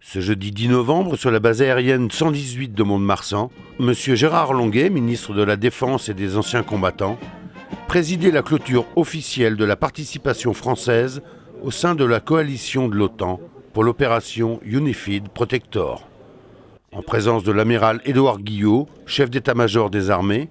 Ce jeudi 10 novembre, sur la base aérienne 118 de Mont-de-Marsan, M. Gérard Longuet, ministre de la Défense et des Anciens Combattants, présidait la clôture officielle de la participation française au sein de la coalition de l'OTAN pour l'opération Unified Protector. En présence de l'amiral Édouard Guillot, chef d'état-major des armées,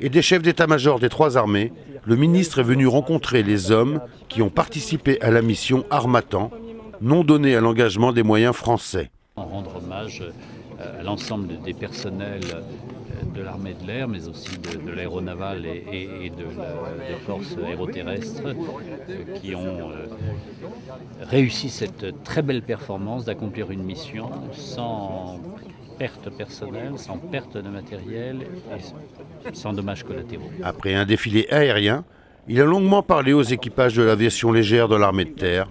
et des chefs d'état-major des trois armées, le ministre est venu rencontrer les hommes qui ont participé à la mission Armatan, non donnée à l'engagement des moyens français. Rendre hommage euh, à l'ensemble des personnels euh, de l'armée de l'air, mais aussi de, l'aéronaval et, de des forces aéroterrestres euh, qui ont réussi cette très belle performance d'accomplir une mission sans perte personnelle, sans perte de matériel et sans dommages collatéraux. Après un défilé aérien, il a longuement parlé aux équipages de l'aviation légère de l'armée de terre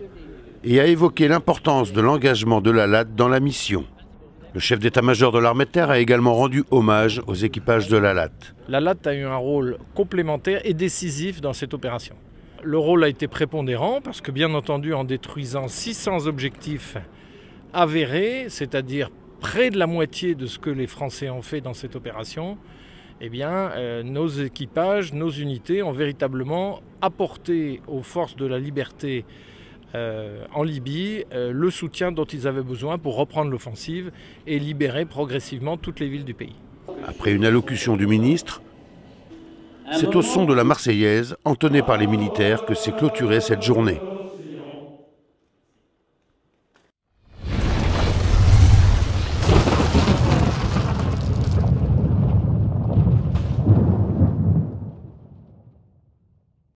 et a évoqué l'importance de l'engagement de la LAT dans la mission. Le chef d'état-major de l'armée de terre a également rendu hommage aux équipages de la LAT. La LAT a eu un rôle complémentaire et décisif dans cette opération. Le rôle a été prépondérant parce que bien entendu en détruisant 600 objectifs avérés, c'est-à-dire près de la moitié de ce que les Français ont fait dans cette opération, eh bien, euh, nos équipages, nos unités ont véritablement apporté aux forces de la liberté euh, en Libye euh, le soutien dont ils avaient besoin pour reprendre l'offensive et libérer progressivement toutes les villes du pays. Après une allocution du ministre, c'est au son de la Marseillaise, entonnée par les militaires, que s'est clôturée cette journée.